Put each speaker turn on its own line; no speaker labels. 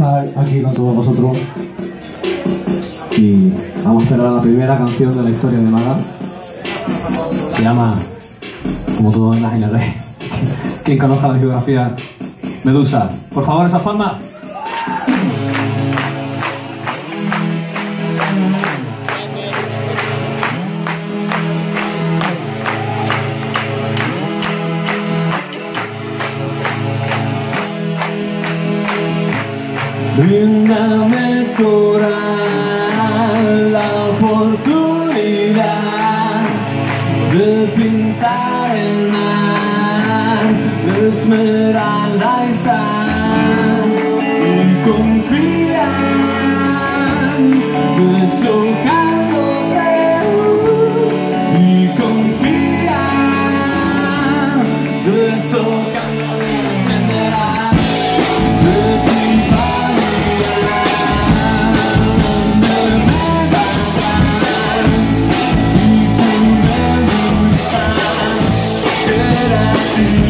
aquí con todos vosotros. Y vamos a ahora la primera canción de la historia de Maga. Se llama, como todos imaginaré, quien conozca la biografía, Medusa. Por favor, esa palma. Bríndame coral la oportunidad de pintar el mar de esmeralda y sal. Y confía deshojándote you.